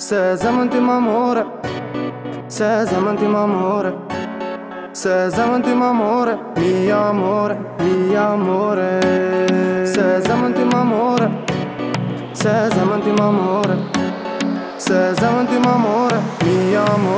Se zaman ti mamore Se zaman ti mamore Se zaman ti mamore Mi amore, mi amore Se zaman ti mamore Se zaman ti mamore Se zaman ti mamore Mi amore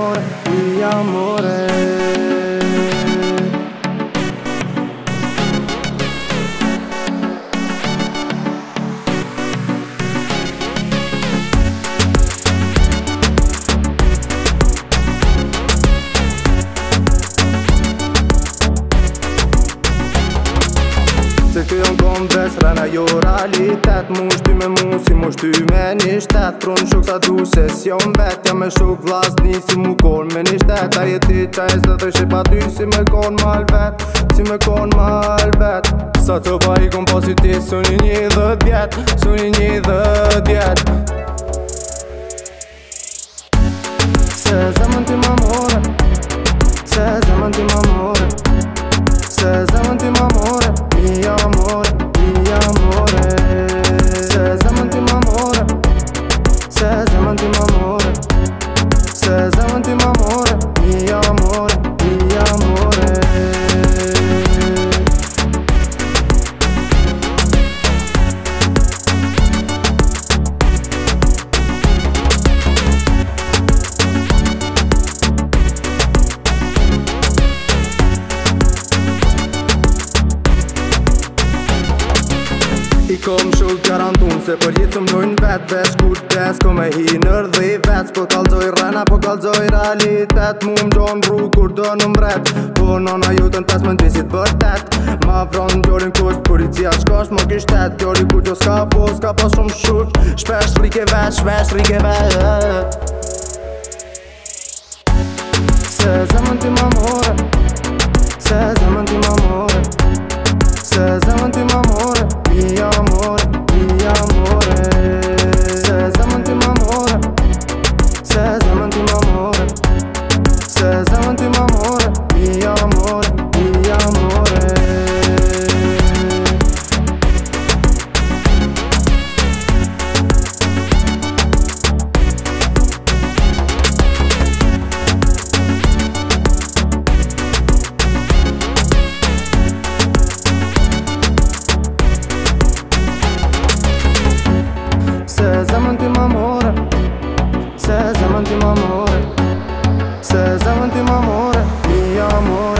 Se kjo janë kom besra jo realitet Mu shty me mu si mu shty me një shtet Pro në shok sa du se si jam jo vet Ja me shok vlas një si mu kon me një shtet A jeti qa e se dhe shep si me kon mal vet Si me kon mal vet Sa të pa i kom pasi su një një dhe djet Su një një dhe djet Se zemën ti ma more Se zemën ti ma more Se zemën ti ma more me amor I kom shuk garantun se për jitëm dojnë vetë Vesh kur tes kom e hi dhe i vetë Po kalzoj rena, po kalzoj realitet Mu më gjon bru kur do në mret Po nona ju të në tes më në gjisit Ma vronë në gjorin kusht, policia shkosht më kisht tet Gjori ku gjo s'ka po, s'ka po shumë shuk Shpesh rike vesh, shpesh rike vesh Se zemën ty më more Se zemën ty më more says Să mă întim amore Să zăm întim amore Mia amore